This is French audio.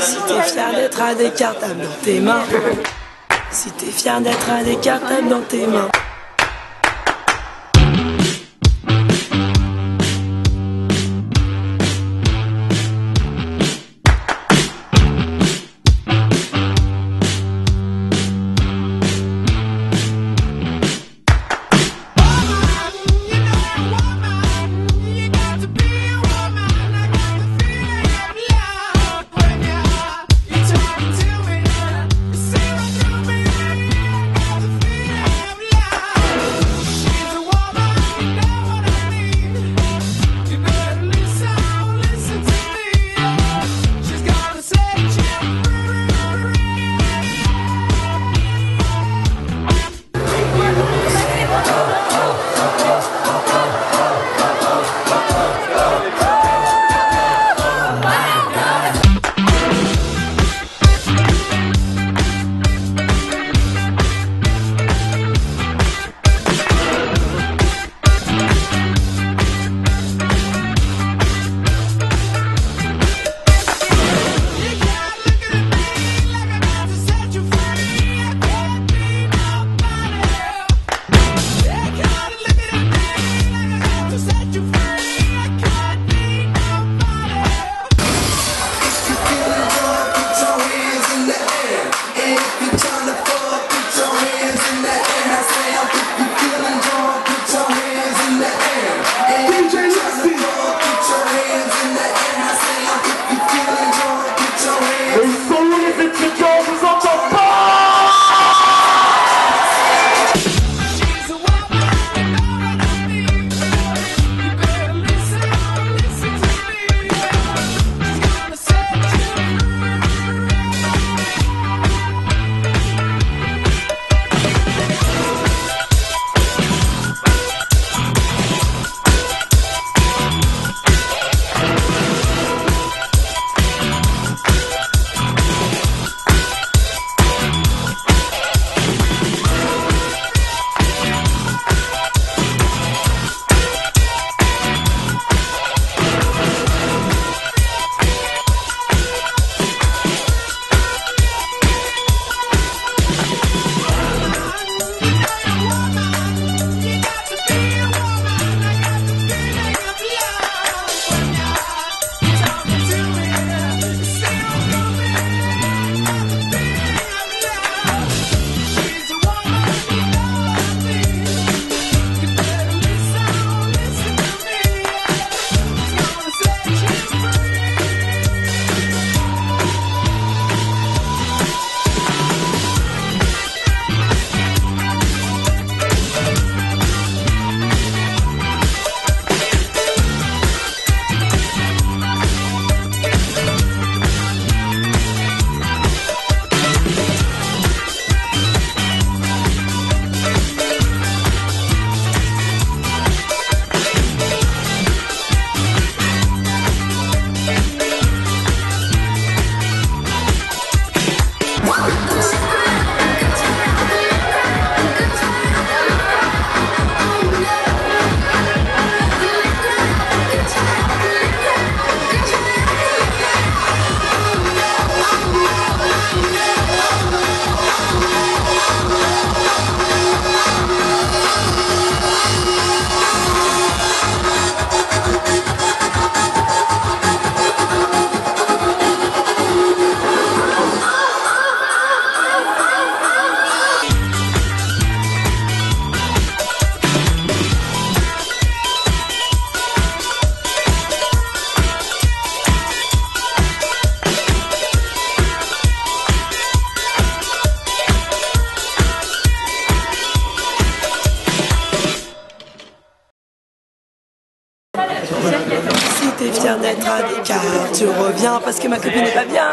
Si t'es fier d'être un décartable dans tes mains. Si t'es fier d'être un décartable dans tes mains. T'es fier d'être un décart, tu reviens parce que ma copine n'est pas bien.